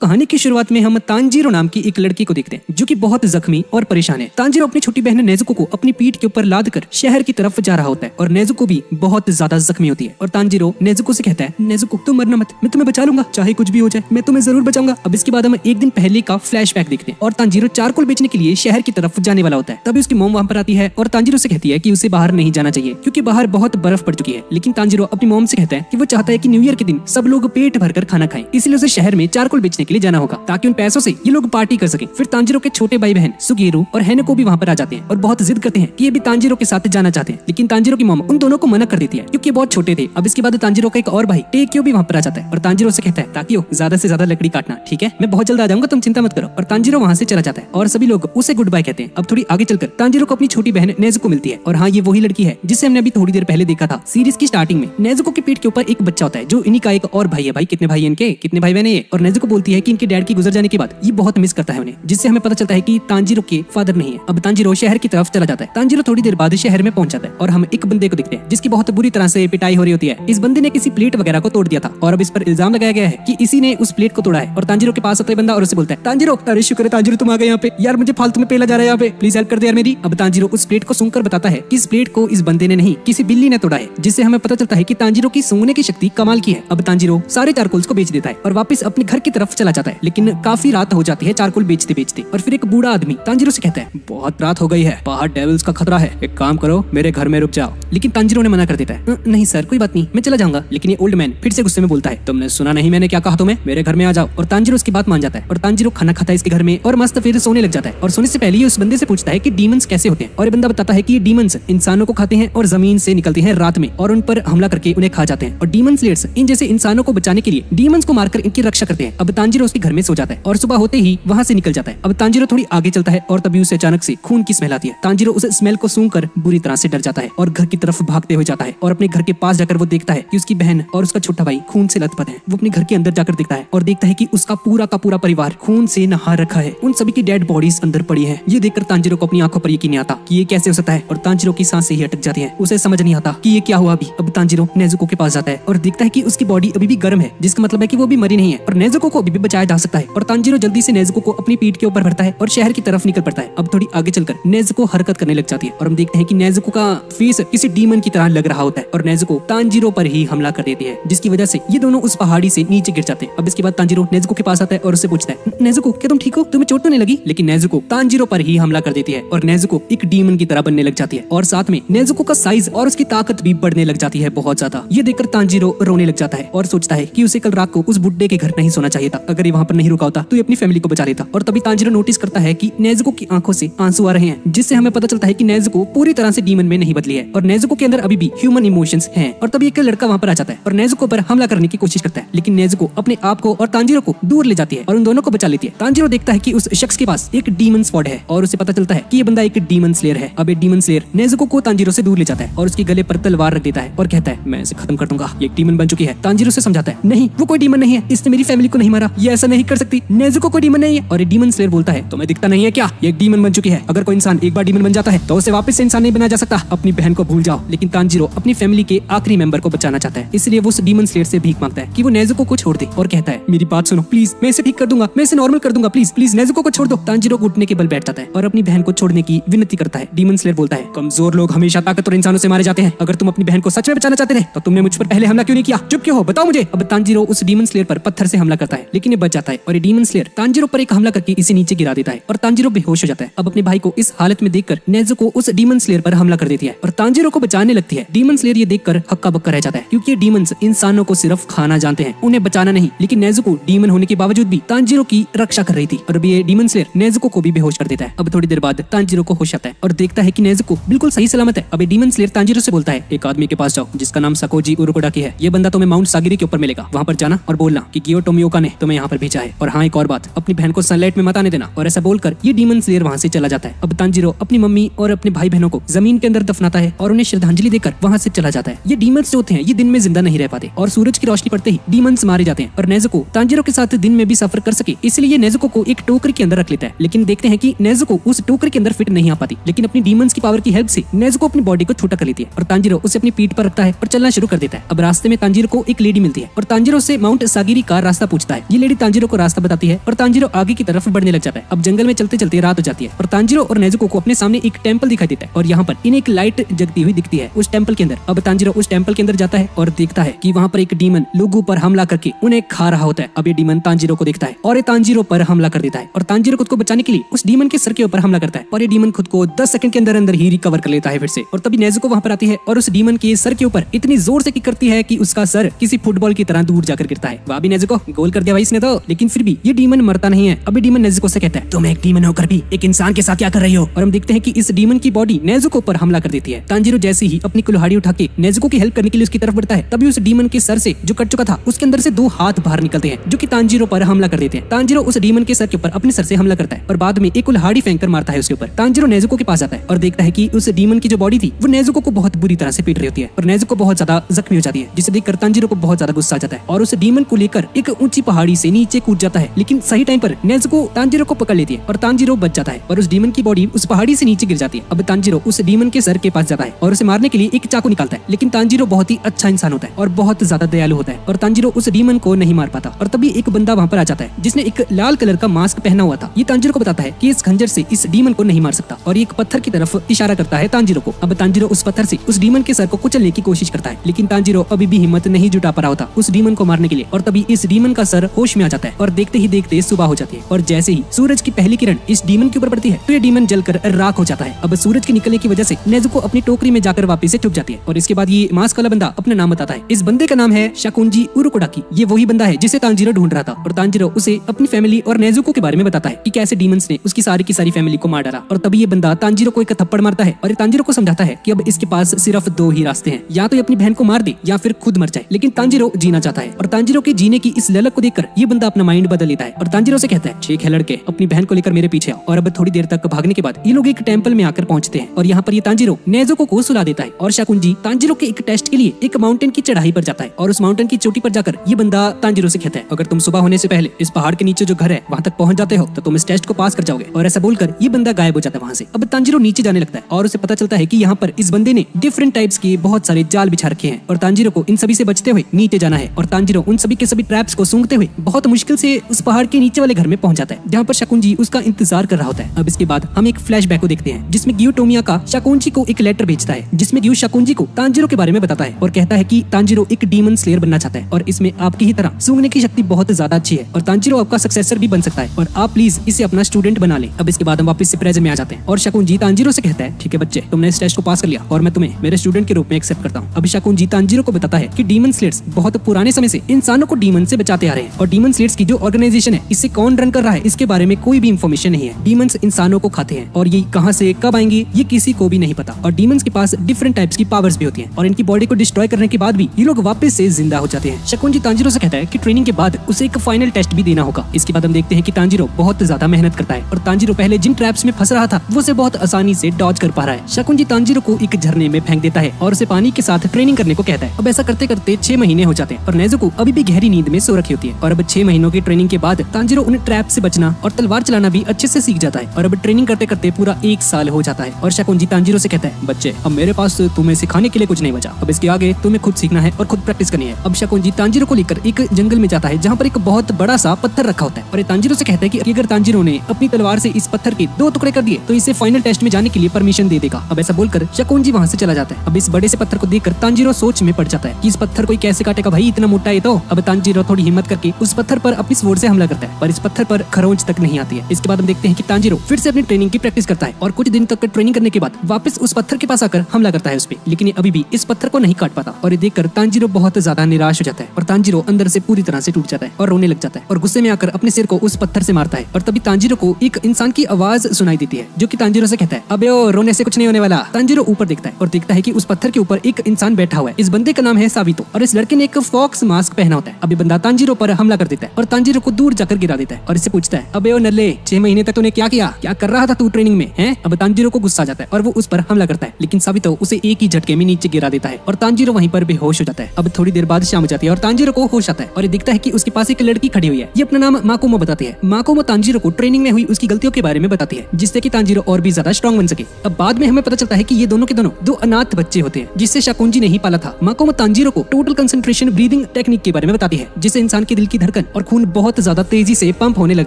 कहानी की शुरुआत में हम तांजीरो नाम की एक लड़की को देखते हैं, जो कि बहुत जख्मी और परेशान है। तांजीरो अपनी छोटी बहन नेजुको को अपनी पीठ के ऊपर लाद कर शहर की तरफ़ जा रहा होता है और नेजुको भी बहुत ज़्यादा जख्मी होती है। और तांजीरो नेजुको से कहता है, नेजुको, तुम मरना मत, मैं तुम्हें बचा लूँगा, चाहे कुछ भी हो जाए, मैं तुम्हें ज़रूर बचाऊँगा। अब इसके बाद हम एक दिन पहले का फ्लैश देखते हैं और तांजीरो चारकोल बेचने के लिए शहर की तरफ़ जाने वाला होता है। तभी उसकी मोम वहाँ पर आती है और तांजीरो से कहती है की उसे बाहर नहीं जाना चाहिए, क्यूँकी बाहर बहुत बर्फ़ पड़ चुकी है। लेकिन तांजीरो अपनी मोम से कहता है की वो चाहता है की न्यू ईयर के दिन सब लोग पेट भरकर खाना खाए, इसलिए उसे शहर में चारकोल बेचने के लिए जाना होगा, ताकि उन पैसों से ये लोग पार्टी कर सके। फिर तांजीरो के छोटे भाई बहन, सुगेरू और हैने को भी वहाँ पर आ जाते हैं और बहुत जिद करते हैं कि ये भी तांजीरो के साथ जाना चाहते हैं। लेकिन तांजीरो की मोम उन दोनों को मना कर देती है, क्योंकि बहुत छोटे थे। अब इसके बाद तांजीरो का एक और भाई, टेक्यो भी वहाँ पर आ जाता है और तांजीरो से कहता है ताकि ज़्यादा से ज़्यादा लकड़ी काटना, ठीक है? मैं बहुत जल्द आ जाऊँगा, तुम चिंता मत करो। और तांजिरो वहाँ से चला जाता है और सभी लोग उसे गुड बाय कहते हैं। अब थोड़ी आगे चलकर तांजीरो को अपनी छोटी बहन नेजुको मिलती है और हाँ ये वही लड़की है, जिसे हमने अभी थोड़ी देर पहले देखा था, सीरीज़ की स्टार्टिंग में। नेजुको की पीठ के ऊपर एक बच्चा होता है, जो इन्हीं का एक और भाई है। भाई, कितने भाई इनके? कितने भाई बहने और नेजुको बोलती है कि इनके डैड की गुजर जाने के बाद ये बहुत मिस करता है उन्हें, जिससे हमें पता चलता है कि तांजीरो के फादर नहीं है। अब तांजीरो शहर की तरफ़ चला जाता है। तांजीरो थोड़ी देर बाद शहर में पहुँच जाता है और हम एक बंदे को देखते हैं, जिसकी बहुत बुरी तरह से पिटाई हो रही होती है। इस बंदे ने किसी प्लेट वगैरह को तोड़ दिया था और अब इस पर इल्ज़ाम लगाया गया है कि इसी ने उस प्लेट को तोड़ा है और तांजीरो के पास आता है बंदा और उसे बोलता है, तांजीरो, अरे शुक्र है तांजीरो तुम आ गए यहाँ पे। यार मुझे फालतू में पेला जा रहा है यहाँ पे। प्लीज़ हेल्प कर दे यार मेरी। अब तांजीरो उस प्लेट को सुनकर बताता है कि इस प्लेट को इस बंदे ने नहीं, किसी बिल्ली ने तोड़ा है, जिससे हमें पता चलता है की तांजीरो की सूंघने की शक्ति कमाल की है। अब तांजीरो सारे चारकोल्स को बेच देता है और वापस अपने घर की तरफ़ चला जाता है, लेकिन काफ़ी रात हो जाती है चारकोल बेचते बेचते। और फिर एक बूढ़ा आदमी तांजीरो से कहता है, बहुत रात हो गई है, बाहर डेविल्स का खतरा है। एक काम करो, मेरे घर में रुक जाओ। लेकिन तांजीरो ने मना कर देता है नहीं सर, कोई बात नहीं, मैं चला जाऊँगा। लेकिन ये ओल्ड मैन फिर से गुस्से में बोलता है, तुमने सुना नहीं मैंने क्या कहा तुम्हें? मेरे घर में आ जाओ। और तांजीरो उसकी बात मान जाता है, और तांजीरो खाना खाता है इसके घर में, और मस्त फिर सोने लग जाता है। और सोने से पहले ही उस बंदे से पूछता है कि डीमंस कैसे होते हैं। और ये बंदा बताता है कि डीमंस इंसानों को खाते हैं और ज़मीन से निकलते हैं रात में, और उन पर हमला करके उन्हें खा जाते हैं। और डीमन स्लेट्स इन जैसे इंसानों को बचाने के लिए डीमंस को मारकर इनकी रक्षा करते हैं। अब तांजीरो उसके घर में सो जाता है और सुबह होते ही वहाँ से निकल जाता है। अब तांजिरो थोड़ी आगे चलता है और तभी उसे अचानक से खून की स्मेल आती है। तांजीरो उस स्मेल को सूंघ कर बुरी तरह से डर जाता है और घर की तरफ़ भागते हुए जाता है और अपने घर के पास जाकर वो देखता है कि उसकी बहन और उसका छोटा भाई खून से लथपथ है। वो अपने घर के अंदर जाकर देखता है और देखता है कि उसका पूरा का पूरा परिवार खून से नहा रखा है। उन सभी की डेड बॉडीज अंदर पड़ी है। ये देखकर तांजिरो को अपनी आँखों पर यकीन आता कि ये कैसे हो सकता है और तांजीरो की साँसें ही अटक जाती है। उसे समझ नहीं आता कि ये क्या हुआ अभी। अब तांजिरो नेजुको के पास जाता है और देखता है कि उसकी बॉडी अभी भी गर्म है, जिसका मतलब है कि वो भी मरी नहीं है। और नेजुको को अभी भी बचाया जा सकता है और तांजीरो जल्दी से नेजुको को अपनी पीठ के ऊपर भरता है और शहर की तरफ़ निकल पड़ता है। अब थोड़ी आगे चलकर नेजुको हरकत करने लग जाती है और हम देखते हैं कि नेजुको का फेस किसी डीमन की तरह लग रहा होता है और नेजुको तांजीरो पर ही हमला कर देती है, जिसकी वजह से ये दोनों उस पहाड़ी से नीचे गिर जाते हैं। अब इसके बाद तांजीरो नेजुको के पास आता है और उससे पूछता है, नेजुको, क्या तुम ठीक हो? तुम्हें चोट तो नहीं लगी? लेकिन नेजुको तांजीरो पर ही हमला कर देती है और नेजुको एक डीमन की तरह बनने लग जाती है और साथ में नेजुको का साइज़ और उसकी ताकत भी बढ़ने लग जाती है बहुत ज़्यादा। ये देखकर तांजीरो रोने लग जाता है और सोचता है कि उसे कल रात को उस बुड्ढे के घर नहीं सोना चाहिए था। अगर ये वहाँ पर नहीं रुका होता तो ये अपनी फैमिली को बचा लेता। और तभी तांजिरो नोटिस करता है कि नेजुको की आँखों से आँसू आ रहे हैं, जिससे हमें पता चलता है कि नेजुको पूरी तरह से डीमन में नहीं बदली है। और नेजुको के अंदर अभी भी ह्यूमन इमोशंस हैं। और तभी एक लड़का वहाँ पर आ जाता है और नेजुको पर हमला करने की कोशिश करता है, लेकिन नेजुको अपने आप को और तांजीरो को दूर ले जाती है और उन दोनों को बचा लेती है। तांजीरो देखता है की उस शख्स के पास एक डीमन स्पॉट है और उसे पता चलता है कि ये बंदा एक डीमन स्लेयर है। अब ये डीमन स्लेयर नेजुको को तांजीरो से दूर ले जाता है और उसके गले पर तलवार रख देता है और कहता है, मैं इसे खत्म कर दूँगा। ये डीमन बन चुकी है। तांजीरो से समझाता है, नहीं, वो कोई डीमन नहीं है। इसने मेरी फैमिली को नहीं मारा। ये ऐसा नहीं कर सकती। नेजुको कोई डीमन नहीं है और ये डीमन स्लेयर बोलता है, तुम्हें दिखता नहीं है क्या? ये डीमन बन चुकी है। अगर कोई इंसान एक बार डीमन बन जाता है तो उसे वापस से इंसान नहीं बनाया जा सकता। अपनी बहन को भूल जाओ। लेकिन तांजीरो अपनी फैमिली के आखिरी मेंबर को बचाना चाहता है। इसलिए वो उस डीमन स्लेयर से भीख माँगता है कि वो नेजुको को छोड़ दे और कहता है, मेरी बात सुनो प्लीज़ मैं इसे ठीक कर दूँगा। मैं इसे नॉर्मल कर दूँगा प्लीज़ प्लीज़ नेजुको को छोड़ दो। तांजीरो घुटने के बल बैठ जाता है और अपनी बहन को छोड़ने की विनती करता है। डीमन स्लेयर बोलता है, कमज़ोर लोग हमेशा ताकतवर इंसानों से मारे जाते हैं। अगर तुम अपनी बहन को सच में बचाना चाहते थे तो तुमने मुझ पर पहले हमला क्यों नहीं किया? चुप क्यों हो? बताओ मुझे। अब तांजीरो उस डीमन स्लेयर पर पत्थर से हमला करता है। लेकिन ये बच जाता है और ये डीमन स्लेयर तांजीरो पर एक हमला करके इसे नीचे गिरा देता है और तांजीरो बेहोश हो जाता है। अब अपने भाई को इस हालत में देखकर नेजुको उस डीमन स्लेयर पर हमला कर देती है और तांजीरो को बचाने लगती है। डीमन स्लेयर ये देखकर हक्का बक्का रह जाता है क्योंकि ये डीमंस इंसानों को सिर्फ़ खाना जानते हैं, उन्हें बचाना नहीं। लेकिन नेजुको डीमन होने के बावजूद भी तांजीरो की रक्षा कर रही थी और अभी ये डीमन स्लेयर नेजुको को भी बेहोश कर देता है। अब थोड़ी देर बाद तांजिरो को होश आता है और देखता है कि नेजुको बिल्कुल सही सलामत है। अभी डीमन स्लेयर तांजीरो से बोलता है, एक आदमी के पास जाओ, जिसका नाम सकोजी उरुकोडा की है। ये बंदा तुम्हें माउंट सागिरी के ऊपर मिलेगा। वहाँ पर जाना और बोलना की गियो टोमियोका ने तुम्हें यहाँ पर भेजा है। और हाँ एक और बात, अपनी बहन को सनलाइट में मत आने देना। और ऐसा बोलकर ये डीमन स्लेयर वहाँ से चला जाता है। अब तांजीरो अपनी मम्मी और अपने भाई बहनों को ज़मीन के अंदर दफनाता है और उन्हें श्रद्धांजलि देकर वहाँ से चला जाता है। ये डीमंस जो होते हैं, ये दिन में ज़िंदा नहीं रह पाते और सूरज की रोशनी पड़ते ही डीमंस मारे जाते हैं। और नेजुको तांजीरो के साथ दिन में भी सफ़र कर सके, इसलिए नेजुको को एक टोकर के अंदर रख लेता है। लेकिन देखते हैं कि नेजुको उस टोकर के अंदर फिट नहीं आ पाती। लेकिन अपनी डीमंस की पावर की हेल्प से नेजुको अपनी बॉडी को छोटा कर लेती है और तांजीरो उसे अपनी पीठ पर रखता है और चलना शुरू कर देता है। अब रास्ते में तांजीरो को एक लेडी मिलती है और तांजिरो से माउंट सागिरी का रास्ता पूछता है। ये लेडी तांजिरो को रास्ता बताती है और तांजिरो आगे की तरफ़ बढ़ने लग जाता है। अब जंगल में चलते चलते रात हो जाती है और तांजिरो और नेजुको को अपने सामने एक टेंपल दिखाई देता है और यहाँ पर इन्हें एक लाइट जगती हुई दिखती है उस टेंपल के अंदर। अब तांजिरो उस टेंपल के अंदर जाता है और देखता है कि वहाँ पर एक डीमन लोगों पर हमला करके उन्हें खा रहा होता है। अब ये डीमन तांजिरो को देखता है और ये तांजिरो पर हमला कर देता है और तांजिरो खुद को बचाने के लिए उस डीमन के सर के ऊपर हमला करता है और ये डीमन खुद को दस सेकंड के अंदर अंदर ही रिकवर कर लेता है फिर से। और तभी नेजुको वहाँ पर आती है और उस डीमन के सर के ऊपर इतनी ज़ोर से किक करती है कि उसका सर किसी फुटबॉल की तरह दूर जाकर गिरता है। भी नेजुको, गोल कर दिया भाई इसने तो लेकिन फिर भी ये डीमन मरता नहीं है। अभी डीमन नेजुको से कहता है, तुम एक डीमन होकर भी एक इंसान के साथ क्या कर रही हो? और हम देखते हैं कि इस डीमन की बॉडी नेजुको पर हमला कर देती है। तांजिरो जैसे ही अपनी कुल्हाड़ी उठा के नेजुको की हेल्प करने के लिए उसकी तरफ़ बढ़ता है, तभी उस डीमन के सर से जो कट चुका था, उसके अंदर से दो हाथ बाहर निकलते हैं, जो की तांजिरो पर हमला कर देते हैं। तांजिरो उस डीमन के सर के ऊपर अपने सर से हमला करता है और बाद में एक कुल्हाड़ी फेंक मारता है उसके ऊपर। तांजिरो नेजुको के पास जाता है और देखता है कि उस डीमन की जो बॉडी थी, वो नेजुको को बहुत बुरी तरह से पीट रही होती है और नेजुको बहुत ज़्यादा जख्मी हो जाती है, जिसे देखकर तांजिरो को बहुत ज़्यादा गुस्सा आ जाता है और उस डीमन को लेकर एक ऊँची पहाड़ी से नीचे कूद जाता है, लेकिन सही टाइम पर नेजुको तांजिरो को पकड़ लेती है और तांजिरो बच जाता है और उस डीमन की बॉडी उस पहाड़ी से नीचे गिर जाती है। अब तांजिरो उस डीमन के सर के पास जाता है और उसे मारने के लिए एक चाकू निकालता है, लेकिन तांजिरो बहुत ही अच्छा इंसान होता है और बहुत ज़्यादा दयालु होता है और तांजिरो उस डीमन को नहीं मार पाता और तभी एक बंदा वहाँ पर आ जाता है, जिसने एक लाल कलर का मास्क पहना हुआ था। ये तांजिरो को बताता है की इस खंजर से इस डीमन को नहीं मार सकता और एक पत्थर की तरफ़ इशारा करता है तांजिरो को। अब तांजिरो उस पत्थर से उस डीमन के सर को कुचलने की कोशिश करता है, लेकिन तांजिरो अभी भी हिम्मत नहीं जुटा पा रहा होता उस डीमन को मारने के लिए और तभी इस डीमन का सर होश में आ जाता है और देखते ही देखते सुबह हो जाती है। और जैसे ही सूरज की पहली किरण इस डीमन के ऊपर पड़ती है तो ये डीमन जलकर राख हो जाता है। अब सूरज के निकलने की वजह से नेजुको अपनी टोकरी में जाकर वापिस से छुप जाती है। और इसके बाद ये मास्क वाला बंदा अपना नाम बताता है। इस बंदे का नाम है शकुंजी उरुकोडाकी। ये वही बंदा है जिसे तांजीरो ढूंढ रहा था। और तांजीरो उसे अपनी फैमिली और नेजुको के बारे में बताता है की कैसे डीमंस ने उसकी सारी की सारी फैमिली को मार डाला। और तभी ये बंदा तांजीरो को एक थप्पड़ मारता है और तांजीरो को समझाता है की अब इसके पास सिर्फ़ दो ही रास्ते हैं। या तो अपनी बहन को मार दे या फिर खुद मर जाए। लेकिन तांजीरो जीना चाहता है। और तांजिरो के जीने की इस ललक को देखकर ये बंदा अपना माइंड बदल लेता है और तांजिरो से कहता है, ठीक है लड़के, अपनी बहन को लेकर मेरे पीछे आओ और अब थोड़ी देर तक भागने के बाद ये लोग एक टेंपल में आकर पहुँचते हैं और यहाँ पर ये तांजिरो नेजुको को सुला देता है और शाकुंजी तांजिरो के एक टेस्ट के लिए एक माउंटेन की चढ़ाई पर जाता है और उस माउंटेन की चोटी पर जाकर ये बंदा तांजिरो से कहता है, अगर तुम सुबह होने से पहले इस पहाड़ के नीचे जो घर है, वहाँ तक पहुँच जाते हो तो तुम इस टेस्ट को पास कर जाओगे। और ऐसा बोलकर ये बंदा गायब हो जाता है वहाँ से। अब तांजिरो नीचे जाने लगता है और उसे पता चलता है की यहाँ पर इस बंदे ने डिफरेंट टाइप्स के बहुत सारे जाल बिछा रखे हैं और तांजिरो को इन सभी से बचते हुए नीचे जाना है और तांजिरो उन सभी के सभी ट्रैप्स को सूंघते हुए बहुत मुश्किल से उस पहाड़ के नीचे वाले घर में पहुँच जाता है, जहाँ पर शकुंजी उसका इंतज़ार कर रहा होता है। अब इसके बाद हम एक फ्लैश को देखते हैं, जिसमें गियो टोमिया का शकुंजी को एक लेटर भेजता है, जिसमें गियो शकुंजी को तांजिरो के बारे में बताता है और कहता है कि तांजिरो एक डीमन स्लेयर बनना चाहता है और इसमें आपकी ही तरह सूंघने की शक्ति बहुत ज़्यादा अच्छी है और तांजिरो आपका सक्सेसर भी बन सकता है और आप प्लीज़ इसे अपना स्टूडेंट बना ले। अब इसके बाद हम वापस से प्रेजेंट में आ जाते हैं और शकुंजी तांजिरो से कहता है, ठीक है बच्चे, तुमने इस टेस्ट को पास कर लिया और मैं तुम्हें मेरे स्टूडेंट के रूप में एक्सेप्ट करता हूँ। अभी शकुंजी तांजिरो को बताता है की डीमन स्लेट्स बहुत पुराने समय से इंसानों को डीमन से बचाते आ रहे हैं और डीमन स्लेट्स की जो ऑर्गेनाइजेशन है, इससे कौन रन कर रहा है, इसके बारे में कोई भी इन्फॉर्मेशन नहीं है। डीमंस इंसानों को खाते हैं और ये कहाँ से, कब आएँगे, ये किसी को भी नहीं पता। और डीमंस के पास डिफरेंट टाइप्स की पावर्स भी होती है और इनकी बॉडी को डिस्ट्रॉय करने के बाद भी ये लोग वापस से ज़िंदा हो जाते हैं। शकुंजी तांजिरो से कहता है की ट्रेनिंग के बाद उसे एक फाइनल टेस्ट भी देना होगा। इसके बाद हम देखते हैं की तांजिरो बहुत ज़्यादा मेहनत करता है और तांजिरो पहले जिन ट्रैप्स में फंस रहा था, वो उसे बहुत आसानी से डॉज कर पा रहा है। शकुंजी तांजिरो को एक झरने में फेंक देता है और उसे पानी के साथ ट्रेनिंग करने को कहता है। अब ऐसा करते करते छह महीने हो जाते हैं और नेजो को अभी भी गहरी नींद में सो रखी होती है और अब छह महीनों की ट्रेनिंग के बाद तांजिरो उन ट्रैप से बचना और तलवार चलाना भी अच्छे से सीख जाता है। और अब ट्रेनिंग करते करते पूरा एक साल हो जाता है। और शकुंजी तांजिरो से कहता है, बच्चे, अब मेरे पास तुम्हें सिखाने के लिए कुछ नहीं बचा। अब इसके आगे तुम्हें खुद सीखना है और खुद प्रैक्टिस करनी है। अब शकुंजी तांजिरो को लेकर एक जंगल में जाता है, जहाँ पर एक बहुत बड़ा सा पत्थर रखा होता है। और तांजिरो से कहता है की अगर तांजिरो ने अपनी तलवार से इस पत्थर के दो टुकड़े कर दिए तो इसे फाइनल टेस्ट में जाने के लिए परमिशन दे देगा। अब ऐसा बोलकर शकुंजी वहाँ से चला जाता है। अब इस बड़े से पत्थर को देखकर तांजिरो सोच में पड़ जाता है कि इस पत्थर को कैसे काटेगा भाई, इतना मोटा है तो। अब तांजिरो थोड़ी हिम्मत करके उस पत्थर पर अपनी स्वोर से हमला करता है, पर इस पत्थर पर खरोंच तक नहीं आती है। इसके बाद हम देखते हैं कि तांजिरो फिर से अपनी ट्रेनिंग की प्रैक्टिस करता है और कुछ दिन तक ट्रेनिंग करने के बाद वापस उस पत्थर के पास आकर हमला करता है उस पर लेकिन ये अभी भी इस पत्थर को नहीं काट पाता और ये देखकर तांजिरो बहुत ज़्यादा निराश हो जाता है और तांजिरो अंदर से पूरी तरह से टूट जाता है और रोने लग जाता है और गुस्से में आकर अपने सिर को उस पत्थर से मारता है और तभी तांजिरो को एक इंसान की आवाज़ सुनाई देती है, जो की तांजिरो से कहता है, अबे रोने से कुछ नहीं होने वाला। तांजिरो ऊपर देखता है और देखता है की उस पत्थर के ऊपर एक इंसान बैठा हुआ है। इस बंदे का नाम है सावितो और इस लड़के ने एक फॉक्स मास्क पहना होता है। अभी बंदा तांजिरो पर हमला देता है और तांजिरो को दूर जाकर गिरा देता है और इससे पूछता है, अब ओ नल्ले छह महीने तक तूने क्या किया? क्या कर रहा था तू ट्रेनिंग में, है? अब तांजिरो को गुस्सा जाता है और वो उस पर हमला करता है, लेकिन साबितो उसे एक ही झटके में नीचे गिरा देता है और तांजिरो वहीं पर बेहोश हो जाता है। अब थोड़ी देर बाद शाम हो जाती है और तांजिरो को होश आता है और दिखता है की उसके पास एक लड़की खड़ी हुई है। ये अपना नाम माकोमो बताती है। माकोमो तांजिरो को ट्रेनिंग में हुई उसकी गलतियों के बारे में बताती है, जिससे की तांजिरो और भी ज़्यादा स्ट्रॉन्ग बन सके। अब बाद में हमें पता चलता है की ये दोनों के दोनों दो अनाथ बच्चे होते हैं, जिससे शकुंजी नहीं पाला था। माकोमो तांजिरो को टोटल कंसेंट्रेशन ब्रीदिंग टेक्निक के बारे में बताती है, जिससे इंसान के दिल की धड़कन धड़कन और खून बहुत ज़्यादा तेज़ी से पंप होने लग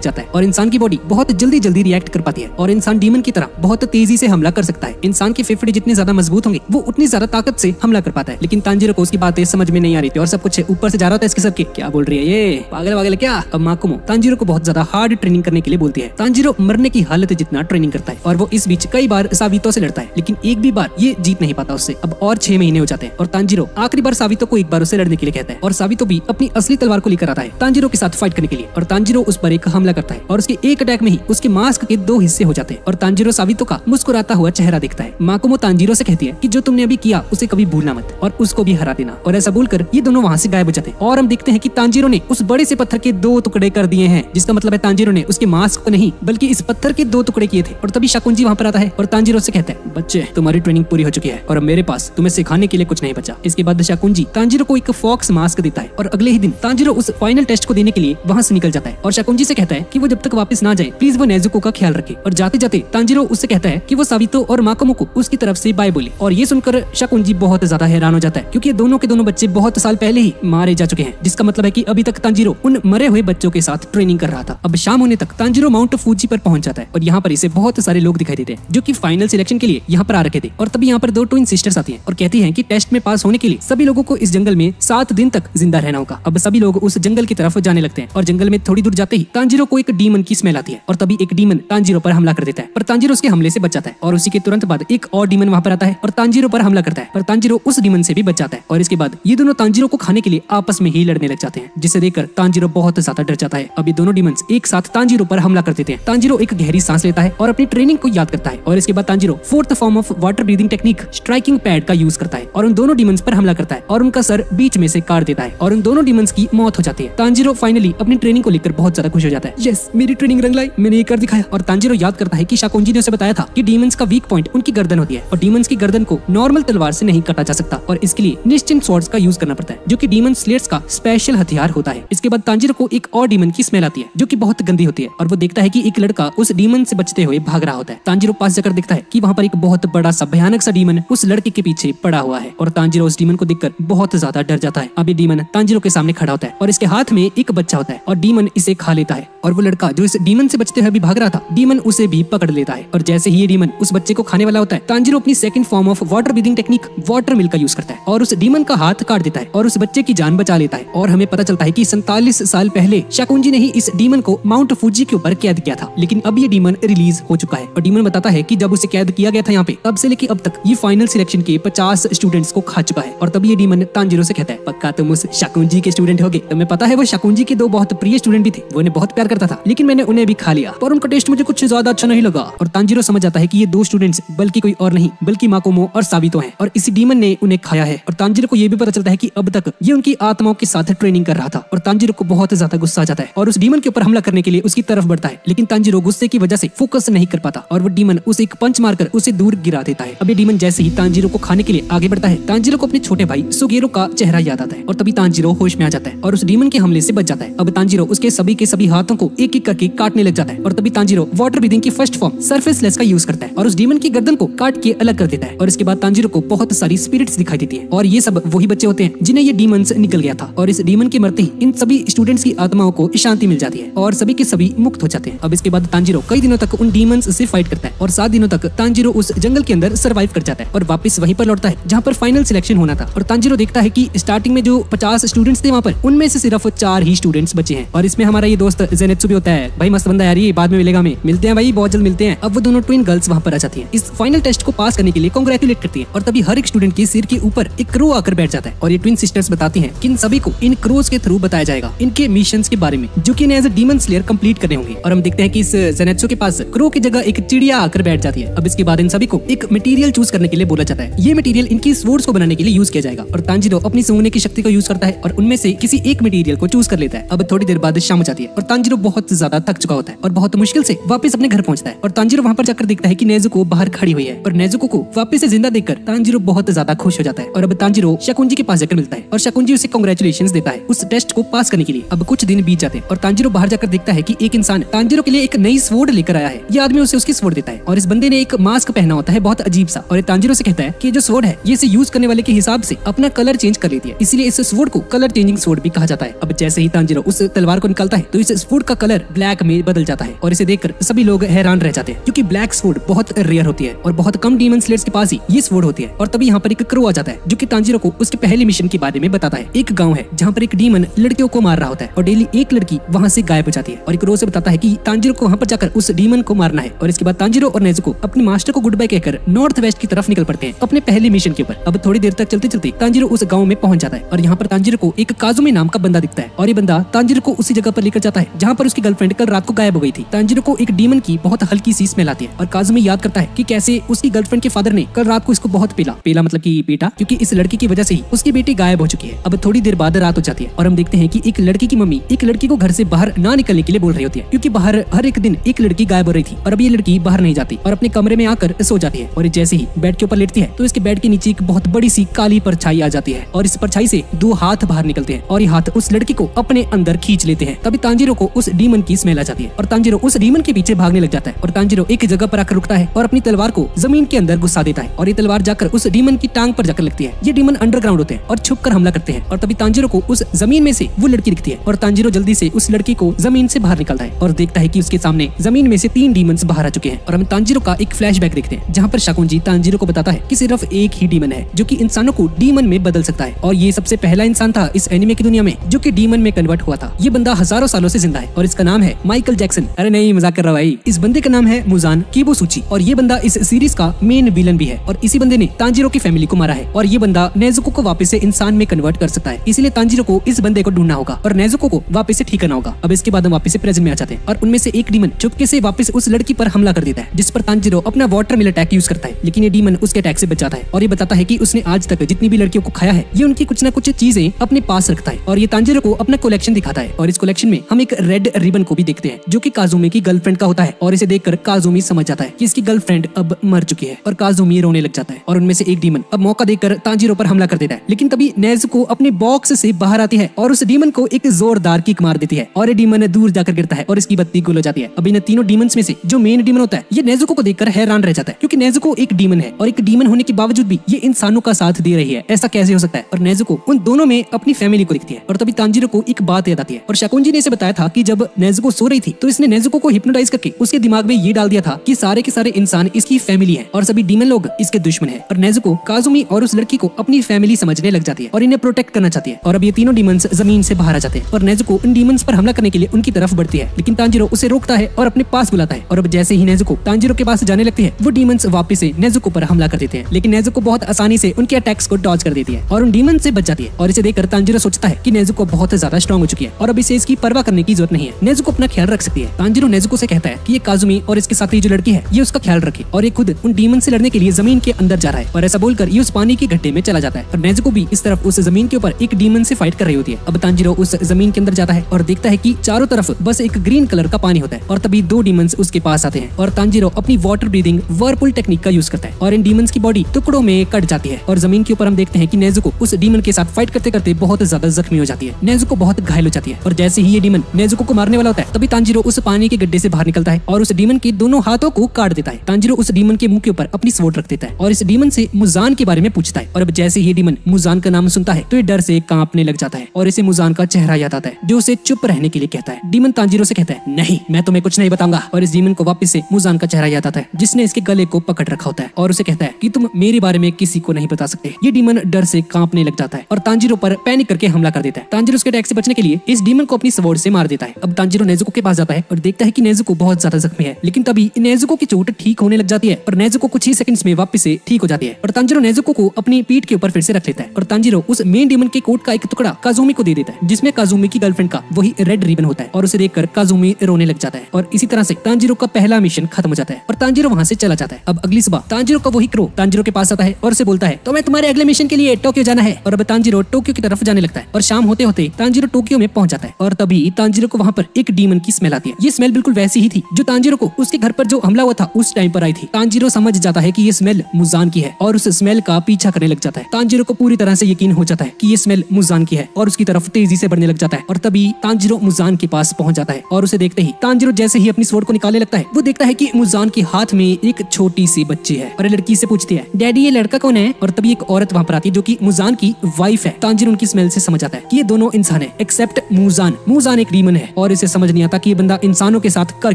जाता है और इंसान की बॉडी बहुत जल्दी जल्दी रिएक्ट कर पाती है और इंसान डीमन की तरह बहुत तेज़ी से हमला कर सकता है। इंसान के फेफड़े जितने ज़्यादा मज़बूत होंगे, वो उतनी ज़्यादा ताकत से हमला कर पाता है। लेकिन तांजीरो को उसकी बातें समझ में नहीं आ रही थी और सब कुछ ऊपर से जा रहा था इसके सर के। क्या बोल रही है ये? पागल वागल क्या? अब माकुमो तांजीरो को बहुत ज़्यादा हार्ड ट्रेनिंग करने के लिए बोलती है। तांजीरो मरने की हालत जितना ट्रेनिंग करता है और वो इस बीच कई बार सावितो से लड़ता है, लेकिन एक भी बार ये जीत नहीं पाता उससे। अब और छह महीने हो जाते हैं और तांजीरो आखिरी बार सावितो को एक बार उसे लड़ने के लिए कहता है और सावितो भी अपनी असली तलवार को लेकर आता है। तांजीरो के साथ फाइट करने के लिए। और तांजीरो उस पर एक हमला करता है। और उसके एक अटैक में ही उसके मास्क के दो हिस्से हो जाते हैं। और तांजीरो सावितो का मुस्कुराता हुआ चेहरा देखता है। माकुमो तांजीरो से कहती है कि जो तुमने अभी किया, उसे कभी भूलना मत। और उसको भी हरा देना। और ऐसा बोलकर ये दोनों वहाँ से गायब हो जाते हैं। और हम देखते हैं कि तांजीरो ने उस बड़े से पत्थर के दो टुकड़े कर दिए हैं, जिसका मतलब है तांजीरो ने उसके मास्क को नहीं, बल्कि इस पत्थर के दो टुकड़े किए थे। और तभी शकुंजी वहाँ पर आता है और तांजिरो से कहता है, बच्चे, तुम्हारी ट्रेनिंग पूरी हो चुकी है और मेरे पास तुम्हें सिखाने के लिए कुछ नहीं बचा। इसके बाद शकुंजी तांजीरो को एक फॉक्स मास्क देता है। और अगले ही दिन तांजीरो उस फाइनल टेस्ट को देने के लिए वहाँ से निकल जाता है। और शकुंजी से कहता है कि वो जब तक वापस ना जाए प्लीज़ वो नेजुको का ख्याल रखे। और जाते जाते तांजीरो उससे कहता है कि वो सावितो और माकोमो को उसकी तरफ़ से बाय बोले। और ये सुनकर शकुंजी बहुत ज़्यादा हैरान हो जाता है, क्योंकि दोनों के दोनों बच्चे बहुत साल पहले ही मारे जा चुके हैं, जिसका मतलब है की अभी तक तांजीरो उन मरे हुए बच्चों के साथ ट्रेनिंग कर रहा था। अब शाम होने तक तांजीरो माउंट फूजी पर पहुँच जाता है, और यहाँ पर इसे बहुत सारे लोग दिखाई देते हैं, जो कि फाइनल सिलेक्शन के लिए यहाँ पर आ रखे थे। और तभी यहाँ पर दो ट्विन सिस्टर्स आती हैं और कहती हैं कि टेस्ट में पास होने के लिए सभी लोगों को इस जंगल में सात दिन तक ज़िंदा रहना होगा। अब सभी लोग उस जंगल की तरफ़ जाने लगते हैं और जंगल में थोड़ी दूर जाते ही तांजीरो को एक डीमन की स्मेल आती है और तभी एक डीमन तांजीरो पर हमला कर देता है। पर तांजीरो उसके हमले से बच जाता है और उसी के तुरंत बाद एक और डीमन वहाँ पर आता है और तांजीरो पर हमला करता है। पर तांजीरो उस डीमन से भी बच जाता है और इसके बाद ये दोनों तांजीरो को खाने के लिए आपस में ही लड़ने लग जाते हैं, जिसे देखकर तांजीरो बहुत ज़्यादा डर जाता है। अब ये दोनों डीमंस एक साथ तांजीरो पर हमला कर देते हैं। तांजीरो एक गहरी सांस लेता है और अपनी ट्रेनिंग को याद करता है और इसके बाद Tanjiro fourth form of water breathing technique striking pad का यूज़ करता है और उन दोनों डीमंस पर हमला करता है और उनका सर बीच में से काट देता है और उन दोनों डीमंस की मौत हो जाती है। तांजीरो फाइनली अपनी ट्रेनिंग को लेकर बहुत ज़्यादा खुश हो जाता है। यस मेरी ट्रेनिंग रंग लाई मैंने ये कर दिखाया। और तांजीरो याद करता है कि शाकोंजी ने उसे बताया था कि डीमंस का वीक पॉइंट उनकी गर्दन होती है। और डीमंस की गर्दन को नॉर्मल तलवार से नहीं काटा जा सकता। और इसके लिए निश्चिंत स्वॉर्ड्स का यूज़ करना पड़ता है, जो की डीमन स्लेट्स का स्पेशल हथियार होता है। इसके बाद तांजीरो को एक और डीमन की स्मेल आती है, जो की बहुत गंदी होती है। और वो देखता है की एक लड़का उस डीमन से बचते हुए भाग रहा होता है। तांजीरो पास जाकर देखता है की वहाँ पर एक बहुत बड़ा सा भयानक सा डीमन उस लड़के के पीछे पड़ा हुआ है। और तांजीरो उस डीमन को देखकर बहुत ज़्यादा डर जाता है। अभी डीमन तांजीरो के सामने खड़ा होता है। और इसके हाथ में एक बच्चा होता है और डीमन इसे खा लेता है। और वो लड़का जो इस डीमन से बचते हुए अभी भाग रहा था डीमन उसे भी पकड़ लेता है। और जैसे ही ये डीमन उस बच्चे को खाने वाला होता है, तांजीरो अपनी second form of water breathing technique water mill का यूज़ करता है। और उस डीमन का हाथ काट देता है और उस बच्चे की जान बचा लेता है। और हमें पता चलता है की सैतालीस साल पहले शाकुंजी ने ही इस डीमन को माउंट फूजी के ऊपर कैद किया था। लेकिन अब ये डीमन रिलीज़ हो चुका है। और डीमन बताता है की जब उसे कैद किया गया था यहाँ पे, तब से लेके अब तक ये फाइनल सिलेक्शन के पचास स्टूडेंट्स को खा चुका है। और तभी ये डीमन तांजीरो से कहता है, पक्का तुम उस शाकुंजी के स्टूडेंट हो गए तुम्हें पता है वो शाकुंजी के दो बहुत प्रिय स्टूडेंट भी थे। वो उन्हें बहुत प्यार करता था, लेकिन मैंने उन्हें भी खा लिया। पर उनका टेस्ट मुझे कुछ ज़्यादा अच्छा नहीं लगा। और तांजीरो समझ जाता है कि ये दो स्टूडेंट्स बल्कि कोई और नहीं, बल्कि माकोमो और साबितो है। और इसी डीमन ने उन्हें खाया है। और तांजीरो को ये भी पता चलता है की अब तक ये उनकी आत्माओं के साथ ट्रेनिंग कर रहा था। और तांजीरो को बहुत ज़्यादा गुस्सा आ जाता है। और उस डीमन के ऊपर हमला करने के लिए उसकी तरफ़ बढ़ता है। लेकिन तांजीरो गुस्से की वजह से फोकस नहीं कर पाता। और वो डीमन उसे एक पंच मारकर उसे दूर गिरा देता है। अभी डीमन जैसे ही तांजीरो को खाने के लिए आगे बढ़ता है, तांजीरो को अपने छोटे भाई सुगेरो का चेहरा याद आता है। और तभी तांजीरो होश में आ जाता है। और उस डीमन के हमले से बच जाता है। अब तांजीरो उसके सभी के सभी हाथों को एक एक करके काटने लग जाता है और तभी तांजीरो वाटर ब्रीदिंग की फ़र्स्ट फॉर्म सरफेस लेस का यूज़ करता है और उस डीमन की गर्दन को काट के अलग कर देता है और इसके बाद तांजीरो को बहुत सारी स्पिरिट्स दिखाई देती है। और ये सब वही बच्चे होते हैं जिन्हें ये डीमन निकल गया था। और इस डीमन के मरते ही इन सभी स्टूडेंट्स की आत्माओं को शांति मिल जाती है और सभी के सभी मुक्त हो जाते हैं। अब इसके बाद तांजीरो कई दिनों तक उन डीमंस से फाइट करता है और सात दिनों तक तांजीरो उस जंगल के अंदर सर्वाइव कर जाता है और वापस वहीं पर लौटता है, जहाँ पर फाइनल सिलेक्शन होना था। और तांजीरो देखता है कि स्टार्टिंग में जो पचास स्टूडेंट्स थे वहाँ पर, उनमें से सिर्फ़ चार ही स्टूडेंट्स बचे हैं। और इसमें हमारा ये दोस्त जेनेत्सु भी होता है। भाई, मस्त बंदा यार, ये बाद में मिलेगा हमें। मिलते हैं भाई, बहुत जल्द मिलते हैं। अब वो दोनों ट्विन गर्ल्स वहाँ पर आ जाती है। इस फाइनल टेस्ट को पास करने के लिए कॉन्ग्रेचुलेट करती है। और तभी हर एक स्टूडेंट के सिर के ऊपर एक क्रो आकर बैठ जाता है। और ये ट्विन सिस्टर्स बताती हैं कि इन सभी को इन क्रोज के थ्रू बताया जाएगा। इनके मिशन के बारे में, जो कि एज डीमन स्लेयर कंप्लीट करने होंगे। और हम देखते हैं कि इस जेनेत्सु के पास क्रो की जगह एक चिड़िया आकर बैठ जाती है। अब इसके बाद इन सभी को एक मटेरियल चूज़ करने के लिए बोला जाता है। ये मटेरियल इनकी स्वर्ड्स को बनाने के लिए यूज़ किया जाएगा। और तांजीरो अपनी सूंघने की शक्ति को यूज़ करता है। और उनमें से किसी एक मटेरियल को चूज़ कर लेता है। अब थोड़ी देर बाद शाम हो जाती है और तांजीरो बहुत ज़्यादा थक चुका होता है और बहुत मुश्किल से वापस अपने घर पहुँचता है। और तांजीरो वहाँ पर जाकर देखता है कि नेजुको बाहर खड़ी हुई है। और नेजुको को वापस से ज़िंदा देखकर तांजीरो बहुत ज़्यादा खुश हो जाता है। और अब तांजीरो शकुंजी के पास जाकर मिलता है और शकुंजी उसे कॉन्ग्रेचुलेशन देता है उस टेस्ट को पास करने के लिए। अब कुछ दिन बीत जाते हैं और तांजीरो बाहर जाकर देखता है की एक इंसान तांजिरो के लिए एक नई स्वोर्ड लेकर आया है। ये आदमी उसे उसकी स्वोर्ड देता है और इस बंदे ने एक मास्क पहना होता है, बहुत अजीब सा। और तांजिरो से कहता है कि जो स्वोर्ड है, ये इसे यूज़ करने वाले के हिसाब से अपना कलर चेंज कर लेती है। इसलिए इस स्वोर्ड को कलर चेंजिंग स्वोर्ड भी कहा जाता है। अब जैसे जैसे ही तांजिरो, उस तलवार को निकालता है तो इस स्फोट का कलर ब्लैक में बदल जाता है। और इसे देखकर सभी लोग हैरान रह जाते हैं, क्योंकि ब्लैक स्फोट बहुत रेयर होती है और बहुत कम डीमन स्लेट्स के पास ही ये स्फोट होती है। और तभी यहाँ पर एक क्रो आ जाता है, जो की तांजिरो को उसके पहले मिशन के बारे में बताता है। एक गाँव है, जहाँ पर एक डीमन लड़कियों को मार रहा होता है और डेली एक लड़की वहाँ से गायब हो जाती है। और एक से बताता है की तांजिरो को वहाँ पर जाकर उस डीमन को मारना है। और इसके बाद तांजिरो और नेजुको अपने मास्टर को गुड बाय कहकर नॉर्थ वेस्ट की तरफ़ निकल पड़ते हैं, अपने पहले मिशन के ऊपर। अब थोड़ी देर तक चलते चलते तांजिरो उस गाँव में पहुँच जाता है और यहाँ पर तांजिरो को एक काजुमे नाम का बंदा दिखता है। और ये बंदा तांजिर को उसी जगह पर लेकर जाता है, जहाँ पर उसकी गर्लफ्रेंड कल रात को गायब हो गई थी। तांजिर को एक डीमन की बहुत हल्की सी स्मेल आती है और काजुमे याद करता है कि कैसे उसकी गर्लफ्रेंड के फादर ने कल रात को इसको बहुत पीला। पीला मतलब की बेटा, क्यूँकी इस लड़की की वजह से ही उसकी बेटी गायब हो चुकी है। अब थोड़ी देर बाद रात हो जाती है और हम देखते हैं की एक लड़की की मम्मी एक लड़की को घर से बाहर ना निकलने के लिए बोल रही होती है, क्यूँकी बाहर हर एक दिन एक लड़की गायब हो रही थी और अब ये लड़की बाहर नहीं जाती और अपने कमरे में आकर सो जाती है और जैसे ही बेड के ऊपर लेटती है तो इसके बेड के नीचे एक बहुत बड़ी सी काली परछाई आ जाती है और इस परछाई से दो हाथ बाहर निकलते हैं और ये हाथ उस लड़की को अपने अंदर खींच लेते हैं। तभी तांजिरो को उस डीमन की स्मेल आ जाती है और तांजिरो उस डीमन के पीछे भागने लग जाता है और तांजिरो एक जगह पर आकर रुकता है और अपनी तलवार को ज़मीन के अंदर घुसा देता है और ये तलवार जाकर उस डीमन की टांग पर जाकर लगती है। ये डीमन अंडरग्राउंड होते हैं और छुप कर हमला करते हैं और तभी तांजिरो को उस ज़मीन में से वो लड़की दिखती है और तांजिरो जल्दी से उस लड़की को ज़मीन से बाहर निकलता है और देखता है की उसके सामने ज़मीन में से तीन डीमंस बाहर आ चुके हैं और हम तांजिरो का एक फ्लैशबैक देखते हैं, जहाँ पर शकुंजी तांजिरो को बताता है की सिर्फ़ एक ही डीमन है, जो की इंसानों को डीमन में बदल सकता है। और ये सबसे पहला इंसान था इस एनिमे की दुनिया में, जो की डीमन में कन्वर्ट हुआ था। ये बंदा हज़ारों सालों से ज़िंदा है और इसका नाम है माइकल जैक्सन अरे नहीं, मज़ाक कर रहा भाई। इस बंदे का नाम है मुजान कीबो सूची और ये बंदा इस सीरीज़ का मेन विलन भी है और इसी बंदे ने तांजिरो की फैमिली को मारा है और ये बंदा नेजुको को वापस से इंसान में कन्वर्ट कर सकता है। इसलिए तांजिरो को इस बंदे को ढूंढना होगा और नेजुको को वापस से ठीक करना होगा। अब इसके बाद हम वापस से प्रेजेंट में आ जाते हैं और उनमें से एक डीमन चुपके से वापस उस लड़की पर हमला कर देता है, जिस पर तांजिरो अपना वाटर मिल अटैक यूज़ करता है। लेकिन ये डीमन उसके अटैक से बच जाता है और ये बताता है की उसने आज तक जितनी भी लड़कियों को खाया है, ये उनकी कुछ ना कुछ चीज़ें अपने पास रखता है और ये तांजिरो को अपना कलेक्शन दिखाता है और इस कलेक्शन में हम एक रेड रिबन को भी देखते हैं, जो कि काजुमी की गर्लफ्रेंड का होता है और इसे देखकर काजुमी समझ जाता है कि इसकी गर्लफ्रेंड अब मर चुकी है और काजुमी रोने लग जाता है और उनमें से एक डीमन अब मौका देकर तांजिरो पर हमला कर देता है। लेकिन तभी नेज को अपने बॉक्स से बाहर आती है और उस डीमन को एक जोरदार किक मार देती है और डीमन दूर जाकर गिरता है और इसकी बत्ती गुल हो जाती है। अब इन तीनों डीमंस में से जो मेन डीमन होता है, ये नेजुको को देखकर हैरान रह जाता है क्योंकि नेजुको एक डीमन है और एक डीमन होने के बावजूद भी ये इंसानों का साथ दे रही है। ऐसा कैसे हो सकता है? और नेजुको उन दोनों में अपनी फैमिली को दिखती है और तभी तांजिरो को एक बात याद आती है। और शकुंजी ने इसे बताया था कि जब नेजुको सो रही थी तो इसने नेजुको को हिप्नोटाइज करके उसके दिमाग में ये डाल दिया था कि सारे के सारे इंसान इसकी फैमिली है और सभी डीमन लोग इसके दुश्मन है। और नेजुको काजुमी और उस लड़की को अपनी फैमिली समझने लग जाती है और इन्हें प्रोटेक्ट करना चाहती है। और अब ये तीनों डीमंस ज़मीन से बाहर आ जाते हैं। और नेजुको इन डीमंस पर हमला करने के लिए उनकी तरफ़ बढ़ती है, लेकिन तांजिरो उसे रोकता है और अपने पास बुलाता है। और अब जैसे ही नेजुको तांजिरो के पास जाने लगती है, वो डीमंस वापस से नेजुको पर हमला कर देते हैं। लेकिन नेजुको बहुत आसानी से उनके अटैक्स को डॉज कर देती है और उन डीमन से बच जाती है। और इसे देखकर तांजिरो सोचता है कि नेजुको बहुत ज़्यादा स्ट्रॉन्ग हो चुकी है और अब इसे इसकी परवाह करने की ज़रूरत नहीं है। नेजुको अपना ख्याल रख सकती है। तांजिरो नेजुको से कहता है कि ये काजुमी और इसके साथ जो लड़की है, ये उसका ख्याल रखे और ये खुद उन डीमन से लड़ने के लिए ज़मीन के अंदर जा रहा है। और ऐसा बोलकर ये उस पानी के गड्ढे में चला जाता है। और नेजुको भी इस तरफ़ उस ज़मीन के ऊपर एक डीमन से फाइट कर रही होती है। अब तांजिरो उस ज़मीन के अंदर जाता है और देखता है की चारों तरफ़ बस एक ग्रीन कलर का पानी होता है और तभी दो डीमंस उसके पास आते हैं और तांजिरो अपनी वाटर ब्रीदिंग वर्पुल टेक्निक का यूज़ करता है और इन डीमंस की बॉडी टुकड़ों में कट जाती है और ज़मीन के ऊपर हम देखते हैं कि नेजुको उस डीमन के साथ फाइट करते करते बहुत ज़्यादा जख्मी हो जाती है। नेजुको बहुत घायल हो जाती है। और जैसे ही ये डीमन नेजुको को मारने वाला होता है, तभी तांजिरो उस पानी के गड्ढे से बाहर निकलता है और उस डीमन के दोनों हाथों को काट देता है। तांजिरो उस डीमन के मुँह के ऊपर अपनी स्वोट रख देता है और इस डीमन से मुजान के बारे में पूछता है। और अब जैसे ही डीमन मुजान का नाम सुनता है तो ये डर से कांपने लग जाता है और इसे मुजान का चेहरा याद आता है, जो उसे चुप रहने के लिए कहता है। डीमन तांजिरो से कहता है, नहीं, मैं तुम्हें कुछ नहीं बताऊँगा। और इस डीमन को वापस से मुजान का चेहरा याद आता है, जिसने इसके गले को पकड़ रखा होता है और उसे कहता है कि तुम मेरे बारे में किसी को नहीं बता सकते। ये डीमन डर से कांपने लग जाता है और तांजिरो पर पैनिक करके हमला कर देता है। तांजिरो उसके अटैक से बचने के लिए इस डीमन को अपनी स्वॉर्ड से मार देता है। अब तांजिरो नेजुको के पास जाता है और देखता है कि नेजुको बहुत ज़्यादा जख्मी है। लेकिन तभी नेजुको की चोट ठीक होने लग जाती है और नेजुको कुछ ही सेकंड्स में वापस से ठीक हो जाती है और तांजिरो नेजुको को अपनी पीठ के ऊपर फिर से रख लेता है और तांजिरो उस मेन डीमन के कोट का एक टुकड़ा काजुमी को दे देता है, जिसमें काजुमी की गर्लफ्रेंड का वही रेड रिबन होता है और उसे देखकर काजुमी रोने लग जाता है और इसी तरह से तांजिरो का पहला मिशन खत्म हो जाता है और तांजिरो वहाँ से चला जाता है। अब अगली सुबह तांजिरो का वही क्रो तांजिरो के पास आता है और उसे बोलता है तो मैं तुम्हारे अगले मिशन के लिए टोक्यो जाना है। और अब तांजिरो टोक्यो की तरफ़ जाने लगता है और शाम होते होते टोक्यो में पहुँच जाता है और तभी तांजिरो को वहाँ पर एक डीमन की स्मेल आती है। ये स्मेल बिल्कुल वैसी ही थी जो तांजिरो को उसके घर पर जो हमला हुआ था, उस टाइम पर आई थी। तांजिरो समझ जाता है कि ये स्मेल मुजान की है और उस स्मेल का पीछा करने लग जाता है। तांजिरो को पूरी तरह से यकीन हो जाता है कि ये स्मेल मुजान की है और उसकी तरफ़ तेज़ी से बढ़ने लग जाता है और तभी तांजिरो मुजान के पास पहुँच जाता है और उसे देखते ही तांजिरो जैसे ही अपनी स्वord को निकालने लगता है, वो देखता है कि मुजान के हाथ में एक छोटी सी बच्ची है और लड़की से पूछती है, डैडी, ये लड़का कौन है? और तभी एक औरत वहाँ पर आती है जो कि मुजान की वाइफ है। तांजिरो उनकी स्मेल से समझ आता है कि ये दोनों इंसान है एक्सेप्ट मूजान मूजान एक डीमन है, और इसे समझ नहीं आता कि ये बंदा इंसानों के साथ कर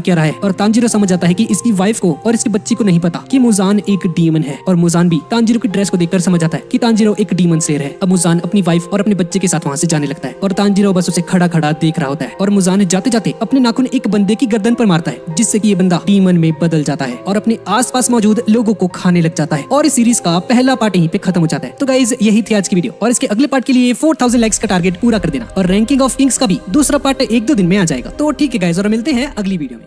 क्या रहा है। और तांजिरो समझ जाता है कि इसकी वाइफ को और इसके बच्ची को नहीं पता कि मुजान एक डीमन है। और मुजान भी तांजिरो की ड्रेस को देखकर समझ आता है कि तांजिरो एक डीमन शेर है। अब मुजान अपनी वाइफ और अपने बच्चे के साथ वहाँ से जाने लगता है। और तांजिरो बस उसे खड़ा खड़ा देख रहा होता है। और मुजान जाते जाते अपने नाखून एक बंदे की गर्दन पर मारता है, जिससे कि ये बंदा डीमन में बदल जाता है और अपने आसपास मौजूद लोगों को खाने लग जाता है। और इस सीरीज़ का पहला पार्ट यहीं पे खत्म हो जाता है। तो गाइज़ यही थी आज की वीडियो और इसके अगले पार्ट के लिए फोर लाइक्स का टारगेट पूरा कर देना। और रैंकिंग ऑफ़ किंग्स का भी दूसरा पार्ट एक दो दिन में आ जाएगा। तो ठीक है गाइज़ और मिलते हैं अगली वीडियो में।